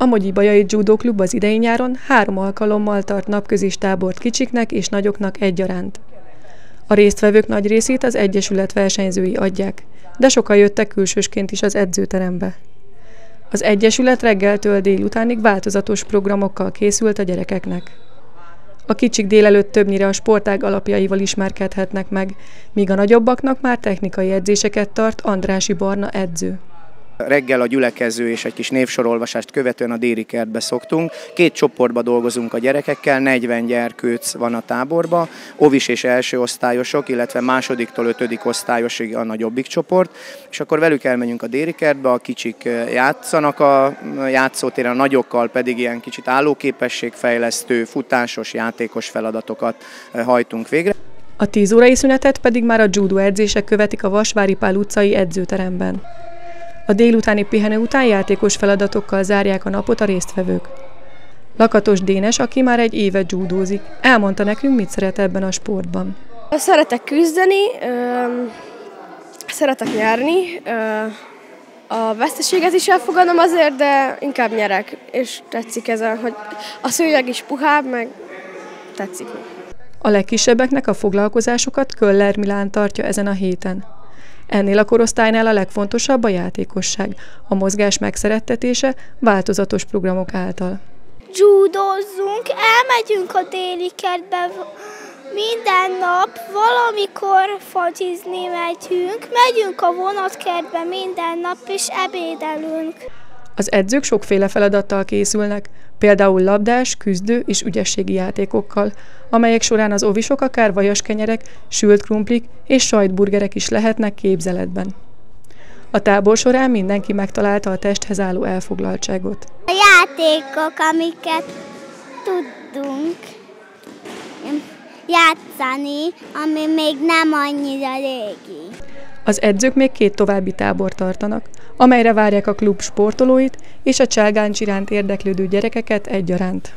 A Mogyi Bajai Judo Klub az idei nyáron három alkalommal tart napközis tábort kicsiknek és nagyoknak egyaránt. A résztvevők nagy részét az Egyesület versenyzői adják, de sokan jöttek külsősként is az edzőterembe. Az Egyesület reggeltől délutánig változatos programokkal készült a gyerekeknek. A kicsik délelőtt többnyire a sportág alapjaival ismerkedhetnek meg, míg a nagyobbaknak már technikai edzéseket tart Andrási Barna edző. Reggel a gyülekező és egy kis névsorolvasást követően a déri kertbe szoktunk. Két csoportba dolgozunk a gyerekekkel, 40 gyerkőc van a táborba, ovis és első osztályosok, illetve másodiktól ötödik osztályosig a nagyobbik csoport, és akkor velük elmegyünk a déri kertbe, a kicsik játszanak a játszótéren, a nagyokkal pedig ilyen kicsit állóképességfejlesztő, futásos, játékos feladatokat hajtunk végre. A 10 órai szünetet pedig már a judo edzések követik a Vasvári Pál utcai edzőteremben. A délutáni pihenő után játékos feladatokkal zárják a napot a résztvevők. Lakatos Dénes, aki már egy éve judózik, elmondta nekünk, mit szeret ebben a sportban. Szeretek küzdeni, szeretek nyerni, a veszteséget is elfogadom azért, de inkább nyerek, és tetszik ez, hogy a szőnyeg is puhább, meg tetszik. A legkisebbeknek a foglalkozásokat Köller Milán tartja ezen a héten. Ennél a korosztálynál a legfontosabb a játékosság, a mozgás megszerettetése változatos programok által. Judozzunk, elmegyünk a déli kertbe minden nap, valamikor focizni megyünk, megyünk a vonatkertbe minden nap, és ebédelünk. Az edzők sokféle feladattal készülnek, például labdás, küzdő és ügyességi játékokkal, amelyek során az ovisok akár vajaskenyerek, sült krumplik és sajtburgerek is lehetnek képzeletben. A tábor során mindenki megtalálta a testhez álló elfoglaltságot. A játékok, amiket tudunk játszani, ami még nem annyira régi. Az edzők még két további tábor tartanak, amelyre várják a klub sportolóit és a cselgáncs iránt érdeklődő gyerekeket egyaránt.